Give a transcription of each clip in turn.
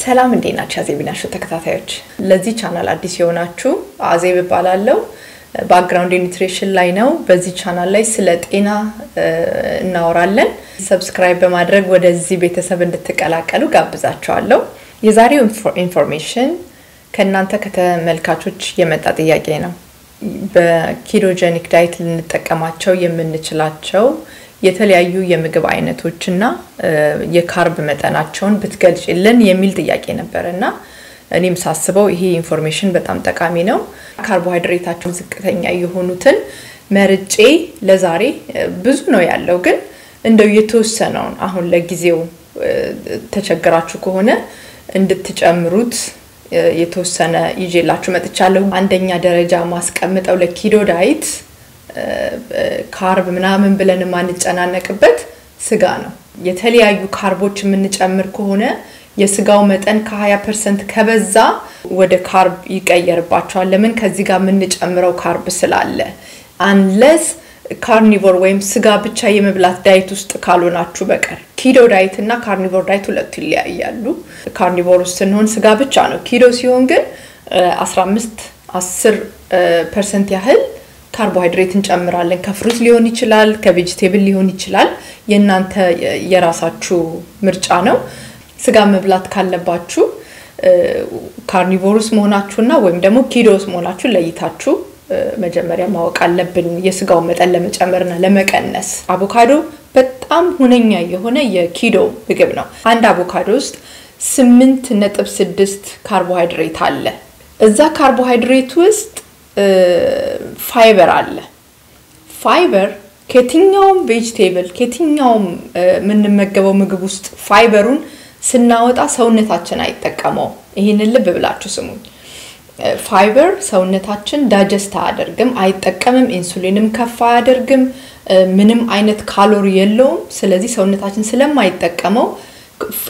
ሰላም እንዴት ናችሁ? አዜብ ናችሁ ተከታታዮች። ለዚህ ቻናል አዲስ የሆናችሁ አዜብ እባላለሁ። background nutrition ላይ ነው። በዚህ ቻናል ላይ ስለ ጤና እናወራለን። subscribe በማድረግ ወደዚህ ቤተሰብ እንድትቀላቀሉ ጋብዛችኋለሁ። የዛሬው information ከእናንተ ከተመልካቾች የመጣ ጥያቄ ነው። በ ketogenic diet ልንጠቀማቸው የምንችላቸው የተለያዩ የምግብ አይነቶች እና የ carb መጠናቸውን ብትገልጭልን የሚል ጥያቄ ነበር እና እኔም ሳስበው ይሄ information በጣም ጠቃሚ ነው። ካርቦሃይድሬታቸውን ዝቅተኛ የሆኑትን መርጬ ለዛሬ ብዙ ነው ያለው፣ ግን እንደው የተወሰነውን አሁን ለጊዜው ተቸግራችሁ ከሆነ እንድትጨምሩት የተወሰነ ይዤላችሁ መጥቻለሁ። አንደኛ ደረጃ ማስቀምጠው ለ keto diet carb ምናምን ብለን የማንጨናነቅበት ስጋ ነው። የተለያዩ carb ኦች የምንጨምር ከሆነ የስጋው መጠን ከ20 percent ከበዛ ወደ carb ይቀየርባችኋል። ለምን? ከዚህ ጋር የምንጨምረው carb ስላለ። unless carnivore ወይም ስጋ ብቻ የመብላት diet ውስጥ ካልሆናችሁ በቀር keto diet እና carnivore diet ሁለቱ ይለያያሉ። carnivore ውስጥ ስንሆን ስጋ ብቻ ነው። keto ሲሆን ግን 15 10 percent ያህል ካርቦሃይድሬት እንጨምራለን። ከ fruit ሊሆን ይችላል፣ ከ vegetable ሊሆን ይችላል። የእናንተ የራሳችሁ ምርጫ ነው። ስጋ መብላት ካለባችሁ carnivorous መሆናችሁና ወይም ደግሞ ketosis መሆናችሁ ለይታችሁ መጀመሪያ ማወቅ አለብን፣ የስጋውን መጠን ለመጨመርና ለመቀነስ። አቮካዶ በጣም ሁነኛ የሆነ የ keto ምግብ ነው። አንድ አቮካዶ ውስጥ ስምንት ነጥብ ስድስት ካርቦሃይድሬት አለ። እዛ ካርቦሃይድሬት ውስጥ ፋይበር አለ። ፋይበር ከየትኛውም vegetable ከየትኛውም የምንመገበው ምግብ ውስጥ ፋይበሩን ስናወጣ ሰውነታችን አይጠቀመውም። ይህንን ልብ ብላችሁ ስሙኝ። ፋይበር ሰውነታችን digest አያደርግም፣ አይጠቀምም። ኢንሱሊንም ከፍ አያደርግም። ምንም አይነት ካሎሪ የለውም። ስለዚህ ሰውነታችን ስለማይጠቀመው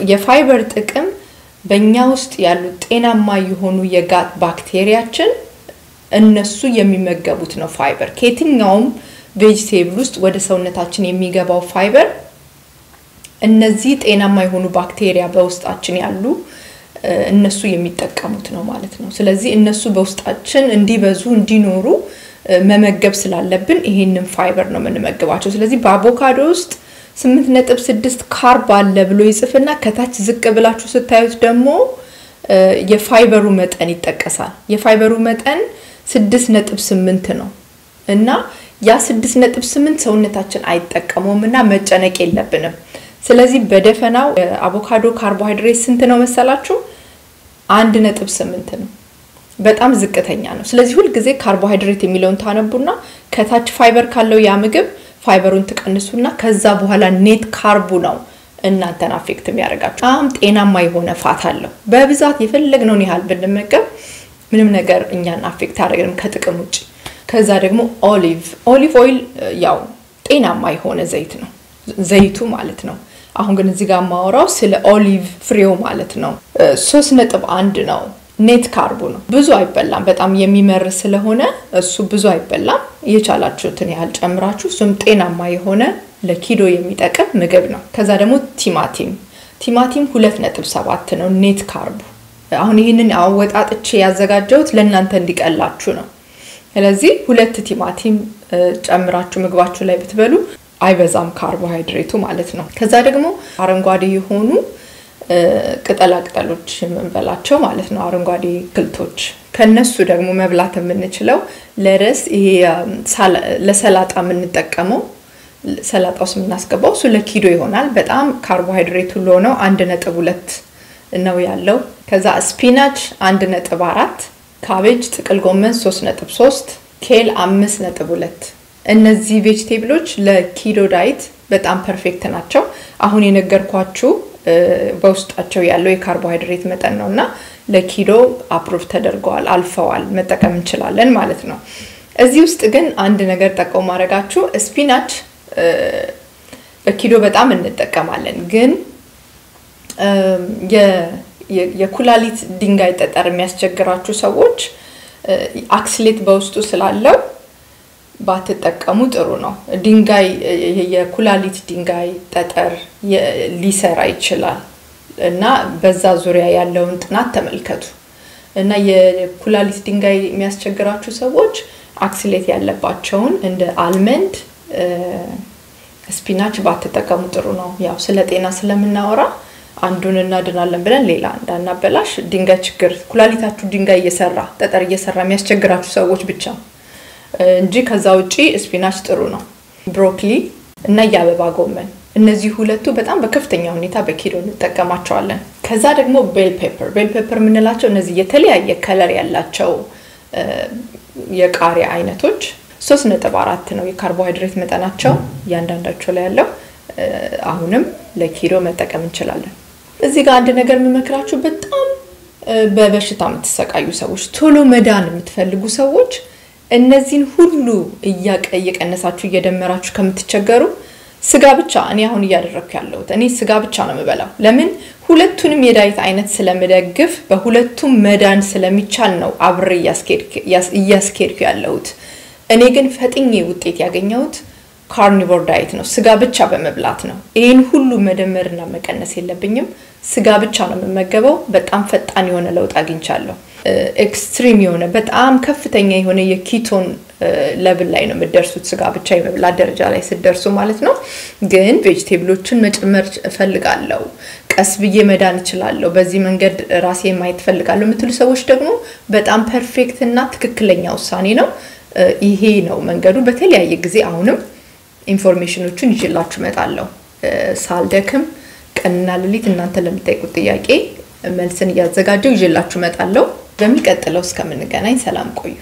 የፋይበር ጥቅም በእኛ ውስጥ ያሉት ጤናማ የሆኑ የ gut ባክቴሪያችን እነሱ የሚመገቡት ነው። ፋይበር ከየትኛውም vegetable ውስጥ ወደ ሰውነታችን የሚገባው ፋይበር እነዚህ ጤናማ የሆኑ ባክቴሪያ በውስጣችን ያሉ እነሱ የሚጠቀሙት ነው ማለት ነው። ስለዚህ እነሱ በውስጣችን እንዲበዙ እንዲኖሩ መመገብ ስላለብን ይሄንን ፋይበር ነው የምንመግባቸው። ስለዚህ በአቮካዶ ውስጥ ስምንት ነጥብ ስድስት carb አለ ብሎ ይጽፍና ከታች ዝቅ ብላችሁ ስታዩት ደግሞ የፋይበሩ መጠን ይጠቀሳል። የፋይበሩ መጠን ስድስት ነጥብ ስምንት ነው እና ያ ስድስት ነጥብ ስምንት ሰውነታችን አይጠቀመውም እና መጨነቅ የለብንም። ስለዚህ በደፈናው አቮካዶ ካርቦሃይድሬት ስንት ነው መሰላችሁ? አንድ ነጥብ ስምንት ነው። በጣም ዝቅተኛ ነው። ስለዚህ ሁልጊዜ ካርቦሃይድሬት የሚለውን ታነቡና ከታች ፋይበር ካለው ያ ምግብ ፋይበሩን ትቀንሱና ከዛ በኋላ net carb ኡ ነው እናንተን affect የሚያደርጋችሁ። በጣም ጤናማ የሆነ fat አለው። በብዛት የፈለግነውን ያህል ብንመገብ ምንም ነገር እኛን affect አያደርግንም ከጥቅም ውጭ። ከዛ ደግሞ olive olive oil ያው ጤናማ የሆነ ዘይት ነው ዘይቱ ማለት ነው። አሁን ግን እዚህ ጋር የማወራው ስለ olive ፍሬው ማለት ነው። ሶስት ነጥብ አንድ ነው net carb ኡ ነው። ብዙ አይበላም። በጣም የሚመር ስለሆነ እሱ ብዙ አይበላም። የቻላችሁትን ያህል ጨምራችሁ፣ እሱም ጤናማ የሆነ ለ keto የሚጠቅም ምግብ ነው። ከዛ ደግሞ ቲማቲም ቲማቲም ሁለት ነጥብ ሰባት ነው net carb ኡ። አሁን ይህንን አወጣጥቼ ያዘጋጀሁት ለእናንተ እንዲቀላችሁ ነው። ስለዚህ ሁለት ቲማቲም ጨምራችሁ ምግባችሁ ላይ ብትበሉ አይበዛም ካርቦሃይድሬቱ ማለት ነው። ከዛ ደግሞ አረንጓዴ የሆኑ ቅጠላ ቅጠሎች የምንበላቸው ማለት ነው፣ አረንጓዴ አትክልቶች ከነሱ ደግሞ መብላት የምንችለው lettuce ይሄ ለሰላጣ የምንጠቀመው ሰላጣ ውስጥ የምናስገባው እሱ ለ keto ይሆናል። በጣም ካርቦሃይድሬቱ low ነው፣ አንድ ነጥብ ሁለት ነው ያለው። ከዛ spinach አንድ ነጥብ አራት cabbage፣ ጥቅል ጎመን ሶስት ነጥብ ሶስት kale አምስት ነጥብ ሁለት እነዚህ vegetable ኦች ለ keto diet በጣም perfect ናቸው። አሁን የነገርኳችሁ በውስጣቸው ያለው የካርቦሃይድሬት መጠን ነው እና ለ keto approve ተደርገዋል፣ አልፈዋል፣ መጠቀም እንችላለን ማለት ነው። እዚህ ውስጥ ግን አንድ ነገር ጠቅሼው ማልፋችሁ spinach በ keto በጣም እንጠቀማለን፣ ግን የኩላሊት ድንጋይ ጠጠር የሚያስቸግራችሁ ሰዎች oxalate በውስጡ ስላለው ባትጠቀሙ ጥሩ ነው። ድንጋይ የኩላሊት ድንጋይ ጠጠር ሊሰራ ይችላል። እና በዛ ዙሪያ ያለውን ጥናት ተመልከቱ። እና የኩላሊት ድንጋይ የሚያስቸግራችሁ ሰዎች oxalate ያለባቸውን እንደ almond፣ spinach ባትጠቀሙ ጥሩ ነው። ያው ስለ ጤና ስለምናወራ አንዱን እናድናለን ብለን ሌላ እንዳናበላሽ። ድንጋይ ችግር ኩላሊታችሁ ድንጋይ እየሰራ ጠጠር እየሰራ የሚያስቸግራችሁ ሰዎች ብቻ እንጂ ከዛ ውጪ spinach ጥሩ ነው። ብሮኮሊ እና የአበባ ጎመን እነዚህ ሁለቱ በጣም በከፍተኛ ሁኔታ በ keto እንጠቀማቸዋለን። ከዛ ደግሞ bell pepper bell pepper የምንላቸው እነዚህ የተለያየ color ያላቸው የቃሪያ አይነቶች ሶስት ነጥብ አራት ነው የካርቦሃይድሬት መጠናቸው እያንዳንዳቸው ላይ ያለው አሁንም ለ keto መጠቀም እንችላለን። እዚህ ጋር አንድ ነገር የምመክራችሁ በጣም በበሽታ የምትሰቃዩ ሰዎች፣ ቶሎ መዳን የምትፈልጉ ሰዎች እነዚህን ሁሉ እየቀነሳችሁ እየደመራችሁ ከምትቸገሩ ስጋ ብቻ እኔ አሁን እያደረግኩ ያለሁት እኔ ስጋ ብቻ ነው የምበላው። ለምን ሁለቱንም የዳይት አይነት ስለምደግፍ በሁለቱም መዳን ስለሚቻል ነው አብሬ እያስኬድኩ ያለሁት። እኔ ግን ፈጥኜ ውጤት ያገኘሁት ካርኒቮር ዳይት ነው፣ ስጋ ብቻ በመብላት ነው። ይህን ሁሉ መደመርና መቀነስ የለብኝም። ስጋ ብቻ ነው የምመገበው። በጣም ፈጣን የሆነ ለውጥ አግኝቻለሁ። extreme የሆነ በጣም ከፍተኛ የሆነ የ ketone level ላይ ነው የምደርሱት ስጋ ብቻ የመብላት ደረጃ ላይ ስደርሱ ማለት ነው። ግን vegetable ኦችን መጨመር እፈልጋለሁ፣ ቀስ ብዬ መዳን እችላለሁ፣ በዚህ መንገድ ራሴ ማየት እፈልጋለሁ የምትሉ ሰዎች ደግሞ በጣም perfect እና ትክክለኛ ውሳኔ ነው። ይሄ ነው መንገዱ። በተለያየ ጊዜ አሁንም ኢንፎርሜሽኖቹን ይዤላችሁ እመጣለሁ ሳልደክም ቀንና ሌሊት እናንተ ለምጠይቁት ጥያቄ መልስን እያዘጋጀው ይዤላችሁ እመጣለሁ። በሚቀጥለው እስከምንገናኝ ሰላም ቆዩ።